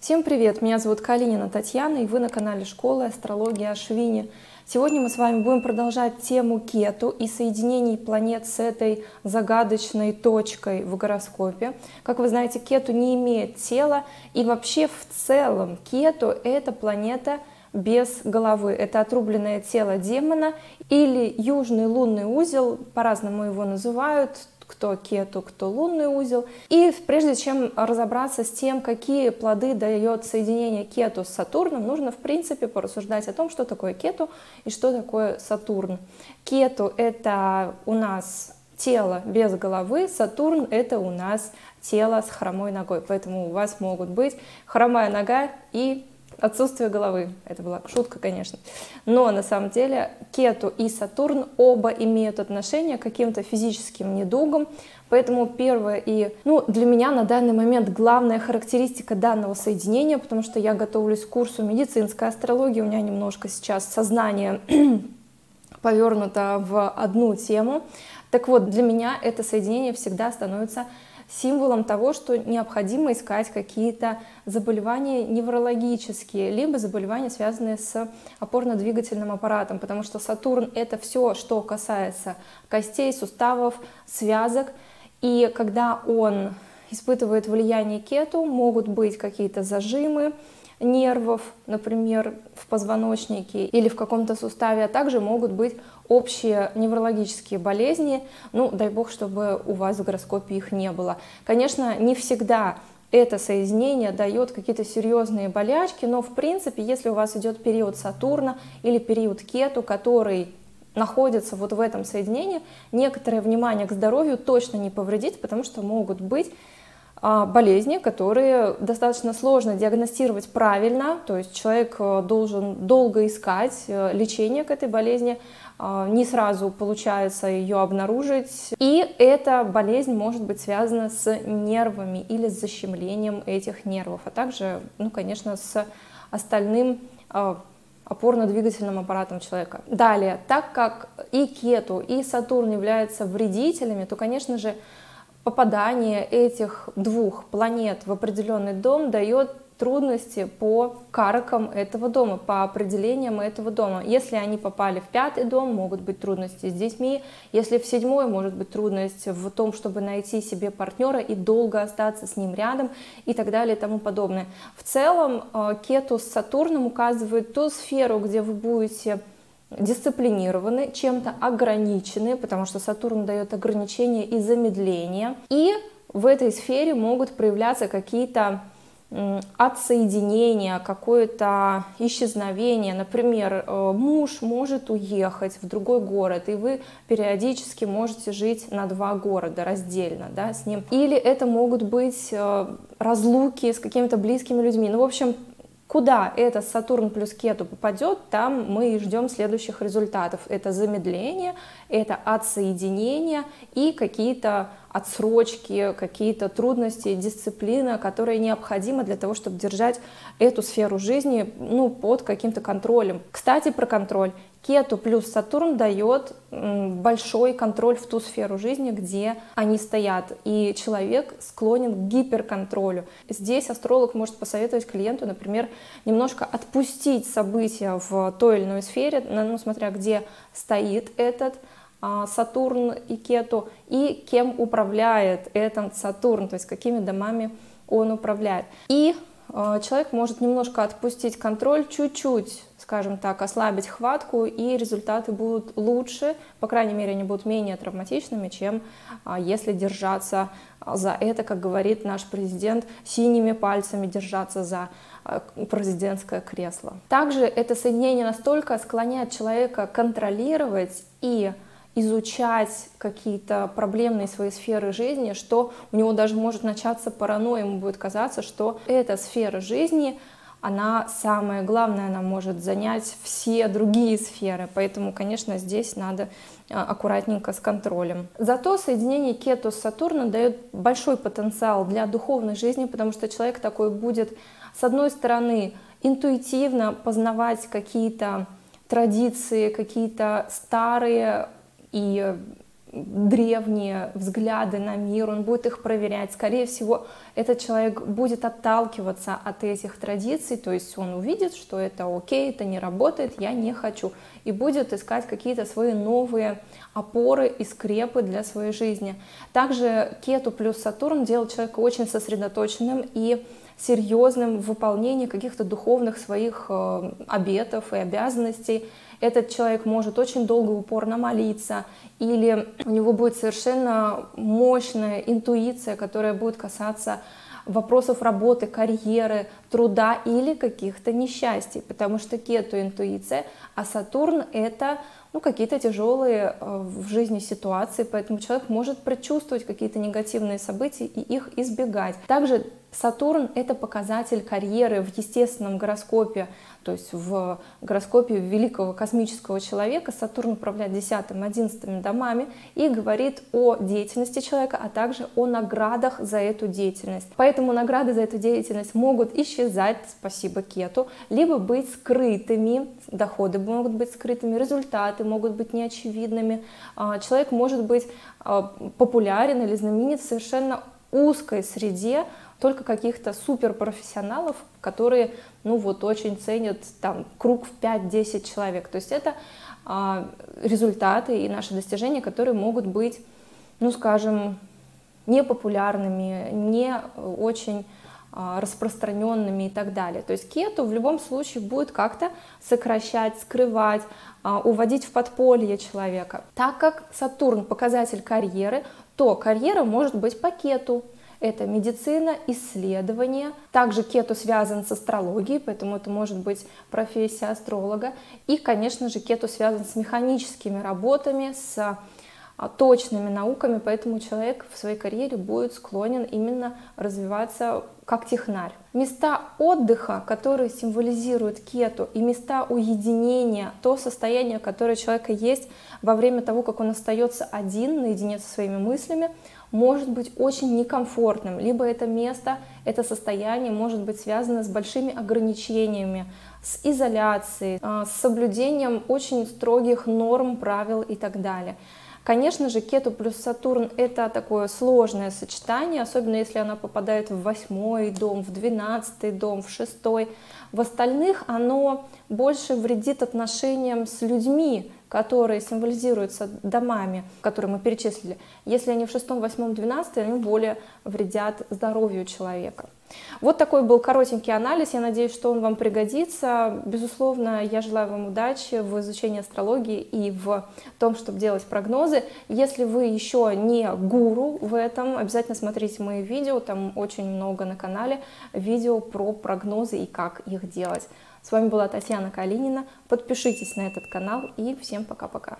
Всем привет! Меня зовут Калинина Татьяна, и вы на канале Школы Астрология Ашвини. Сегодня мы с вами будем продолжать тему Кету и соединений планет с этой загадочной точкой в гороскопе. Как вы знаете, Кету не имеет тела, и вообще в целом Кету — это планета без головы. Это отрубленное тело демона или южный лунный узел, по-разному его называют, кто кету, кто лунный узел. И прежде чем разобраться с тем, какие плоды дает соединение кету с Сатурном, нужно в принципе порассуждать о том, что такое кету и что такое Сатурн. Кету — это у нас тело без головы, Сатурн — это у нас тело с хромой ногой, поэтому у вас могут быть хромая нога и отсутствие головы. Это была шутка, конечно. Но на самом деле Кету и Сатурн оба имеют отношение к каким-то физическим недугам. Поэтому первое и, ну, для меня на данный момент главная характеристика данного соединения, потому что я готовлюсь к курсу медицинской астрологии, у меня немножко сейчас сознание повернуто в одну тему. Так вот, для меня это соединение всегда становится символом того, что необходимо искать какие-то заболевания неврологические, либо заболевания, связанные с опорно-двигательным аппаратом, потому что Сатурн — это все, что касается костей, суставов, связок, и когда он испытывает влияние кету, могут быть какие-то зажимы, нервов, например, в позвоночнике или в каком-то суставе, а также могут быть общие неврологические болезни. Ну, дай бог, чтобы у вас в гороскопе их не было. Конечно, не всегда это соединение дает какие-то серьезные болячки, но в принципе, если у вас идет период Сатурна или период Кету, который находится вот в этом соединении, некоторое внимание к здоровью точно не повредит, потому что могут быть болезни, которые достаточно сложно диагностировать правильно, то есть человек э, должен долго искать э, лечение к этой болезни, а, не сразу получается ее обнаружить, и эта болезнь может быть связана с нервами или с защемлением этих нервов, а также, ну, конечно, с остальным а, опорно-двигательным аппаратом человека. Далее, так как и Кету, и Сатурн являются вредителями, то, конечно же, попадание этих двух планет в определенный дом дает трудности по каркам этого дома, по определениям этого дома. Если они попали в пятый дом, могут быть трудности с детьми. Если в седьмой, может быть трудность в том, чтобы найти себе партнера и долго остаться с ним рядом и так далее и тому подобное. В целом э, Кету с Сатурном указывает ту сферу, где вы будете дисциплинированы, чем-то ограничены, потому что Сатурн дает ограничения и замедления. И в этой сфере могут проявляться какие-то отсоединения, какое-то исчезновение. Например, э, муж может уехать в другой город, и вы периодически можете жить на два города раздельно да, с ним. Или это могут быть э, разлуки с какими-то близкими людьми. Ну, в общем, Куда это Сатурн плюс Кету попадет, там мы ждем следующих результатов. Это замедление, это отсоединение и какие-то отсрочки, какие-то трудности, дисциплина, которая необходима для того, чтобы держать эту сферу жизни ну, под каким-то контролем. Кстати, про контроль. Кету плюс Сатурн дает большой контроль в ту сферу жизни, где они стоят, и человек склонен к гиперконтролю. Здесь астролог может посоветовать клиенту, например, немножко отпустить события в той или иной сфере, ну, смотря где стоит этот а, Сатурн и Кету, и кем управляет этот Сатурн, то есть какими домами он управляет. И человек может немножко отпустить контроль, чуть-чуть скажем так, ослабить хватку, и результаты будут лучше, по крайней мере, они будут менее травматичными, чем а, если держаться за это, как говорит наш президент, синими пальцами держаться за а, президентское кресло. Также это соединение настолько склоняет человека контролировать и изучать какие-то проблемные свои сферы жизни, что у него даже может начаться паранойя, ему будет казаться, что эта сфера жизни она самое главное, она может занять все другие сферы, поэтому, конечно, здесь надо а, аккуратненько с контролем. Зато соединение Кету с Сатурном дает большой потенциал для духовной жизни, потому что человек такой будет, с одной стороны, интуитивно познавать какие-то традиции, какие-то старые и древние взгляды на мир, он будет их проверять. Скорее всего, этот человек будет отталкиваться от этих традиций, то есть он увидит, что это окей, это не работает, я не хочу, и будет искать какие-то свои новые опоры и скрепы для своей жизни. Также Кету плюс Сатурн делает человека очень сосредоточенным и серьезным в выполнении каких-то духовных своих э, обетов и обязанностей. Этот человек может очень долго упорно молиться, или у него будет совершенно мощная интуиция, которая будет касаться вопросов работы, карьеры, труда или каких-то несчастий, потому что кету интуиция, а Сатурн это ну, какие-то тяжелые э, в жизни ситуации, поэтому человек может предчувствовать какие-то негативные события и их избегать. Также Сатурн — это показатель карьеры в естественном гороскопе, то есть в гороскопе великого космического человека. Сатурн управляет 10-11 домами и говорит о деятельности человека, а также о наградах за эту деятельность. Поэтому награды за эту деятельность могут исчезать, спасибо Кету, либо быть скрытыми, доходы могут быть скрытыми, результаты могут быть неочевидными. А, человек может быть а, популярен или знаменит в совершенно узкой среде, только каких-то суперпрофессионалов, которые, ну вот, очень ценят там круг в 5-10 человек. То есть это а, результаты и наши достижения, которые могут быть, ну, скажем, непопулярными, не очень а, распространенными и так далее. То есть кету в любом случае будет как-то сокращать, скрывать, а, уводить в подполье человека. Так как Сатурн показатель карьеры, то карьера может быть по кету. Это медицина, исследования. Также кету связан с астрологией, поэтому это может быть профессия астролога. И, конечно же, кету связан с механическими работами, с а, точными науками, поэтому человек в своей карьере будет склонен именно развиваться как технарь. Места отдыха, которые символизируют кету, и места уединения, то состояние, которое у человека есть во время того, как он остается один, наедине со своими мыслями, может быть очень некомфортным. Либо это место, это состояние может быть связано с большими ограничениями, с изоляцией, а, с соблюдением очень строгих норм, правил и так далее. Конечно же, Кету плюс Сатурн это такое сложное сочетание, особенно если она попадает в восьмой дом, в двенадцатый дом, в шестой. В остальных оно больше вредит отношениям с людьми, которые символизируются домами, которые мы перечислили. Если они в шестом, восьмом, двенадцатом, они более вредят здоровью человека. Вот такой был коротенький анализ, я надеюсь, что он вам пригодится. Безусловно, я желаю вам удачи в изучении астрологии и в том, чтобы делать прогнозы. Если вы еще не гуру в этом, обязательно смотрите мои видео, там очень много на канале видео про прогнозы и как их делать. С вами была Татьяна Калинина. Подпишитесь на этот канал и всем пока-пока.